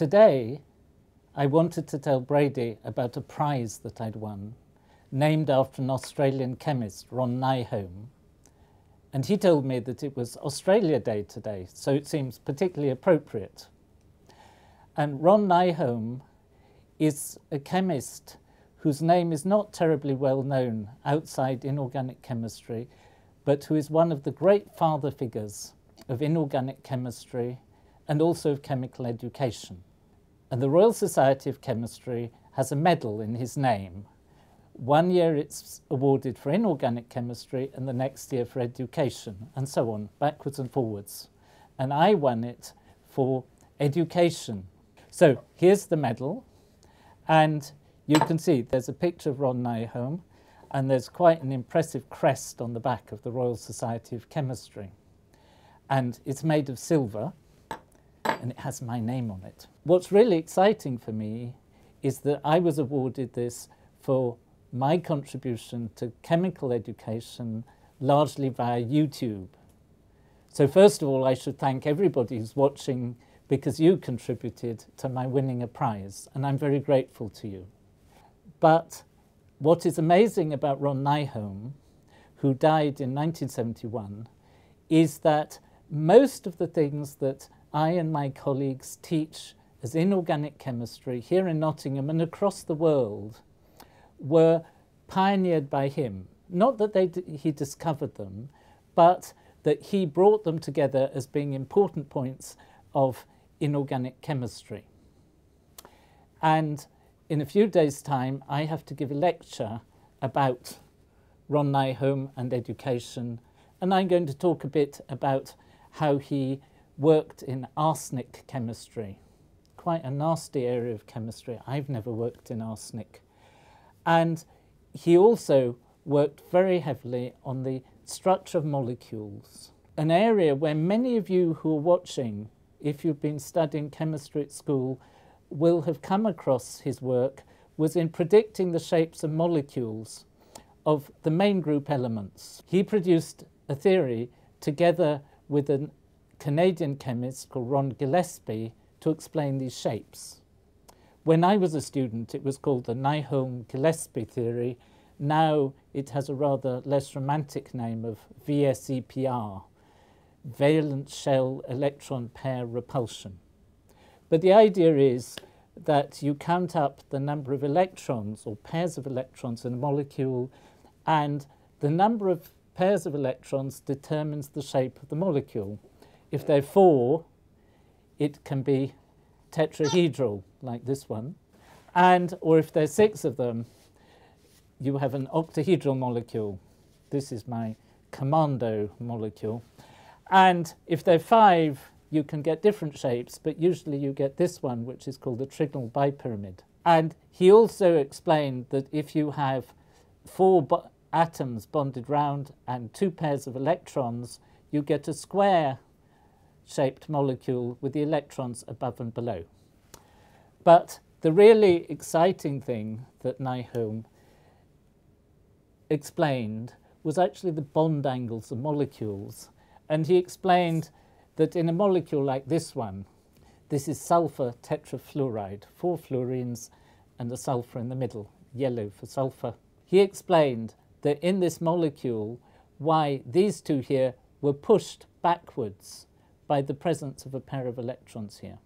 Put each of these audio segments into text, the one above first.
Today, I wanted to tell Brady about a prize that I'd won, named after an Australian chemist, Ron Nyholm. And he told me that it was Australia Day today, so it seems particularly appropriate. And Ron Nyholm is a chemist whose name is not terribly well known outside inorganic chemistry, but who is one of the great father figures of inorganic chemistry and also of chemical education. And the Royal Society of Chemistry has a medal in his name. One year it's awarded for inorganic chemistry and the next year for education, and so on, backwards and forwards. And I won it for education. So here's the medal, and you can see there's a picture of Ron Nyholm, and there's quite an impressive crest on the back of the Royal Society of Chemistry. And it's made of silver, and it has my name on it. What's really exciting for me is that I was awarded this for my contribution to chemical education largely via YouTube. So first of all, I should thank everybody who's watching because you contributed to my winning a prize, and I'm very grateful to you. But what is amazing about Ron Nyholm, who died in 1971, is that most of the things that I and my colleagues teach as inorganic chemistry here in Nottingham and across the world were pioneered by him. Not that they he discovered them, but that he brought them together as being important points of inorganic chemistry. And in a few days' time, I have to give a lecture about Ron Nyholm and education, and I'm going to talk a bit about how he worked in arsenic chemistry. Quite a nasty area of chemistry. I've never worked in arsenic. And he also worked very heavily on the structure of molecules, an area where many of you who are watching, if you've been studying chemistry at school, will have come across his work was in predicting the shapes of molecules of the main group elements. He produced a theory together with an Canadian chemist called Ron Gillespie to explain these shapes. When I was a student, it was called the Nyholm-Gillespie theory. Now it has a rather less romantic name of VSEPR, valence shell electron pair repulsion. But the idea is that you count up the number of electrons or pairs of electrons in a molecule and the number of pairs of electrons determines the shape of the molecule. If there are four, it can be tetrahedral, like this one. And, or if there's six of them, you have an octahedral molecule. This is my commando molecule. And if there are five, you can get different shapes, but usually you get this one, which is called the trigonal bipyramid. And he also explained that if you have four bo atoms bonded round and two pairs of electrons, you get a square shaped molecule with the electrons above and below. But the really exciting thing that Nyholm explained was actually the bond angles of molecules. And he explained that in a molecule like this one, this is sulfur tetrafluoride, four fluorines and a sulfur in the middle, yellow for sulfur. He explained that in this molecule, why these two here were pushed backwards by the presence of a pair of electrons here.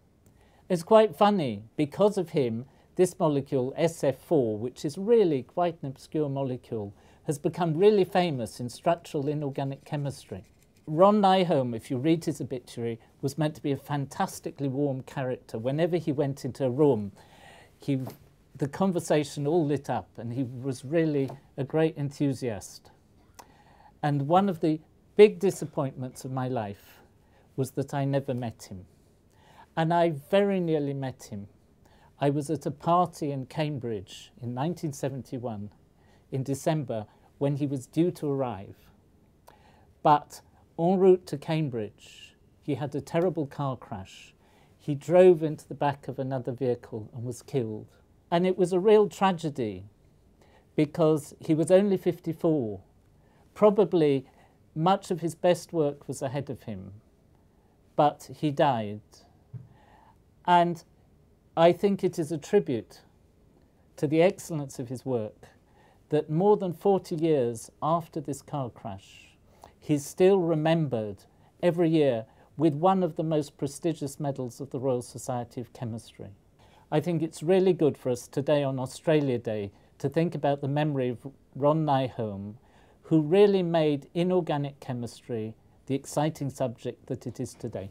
It's quite funny, because of him, this molecule, SF4, which is really quite an obscure molecule, has become really famous in structural inorganic chemistry. Ron Nyholm, if you read his obituary, was meant to be a fantastically warm character. Whenever he went into a room, he, the conversation all lit up and he was really a great enthusiast. And one of the big disappointments of my life was that I never met him. And I very nearly met him. I was at a party in Cambridge in 1971 in December when he was due to arrive. But en route to Cambridge, he had a terrible car crash. He drove into the back of another vehicle and was killed. And it was a real tragedy because he was only 54. Probably much of his best work was ahead of him but he died. And I think it is a tribute to the excellence of his work that more than 40 years after this car crash, he's still remembered every year with one of the most prestigious medals of the Royal Society of Chemistry. I think it's really good for us today on Australia Day to think about the memory of Ron Nyholm, who really made inorganic chemistry the exciting subject that it is today.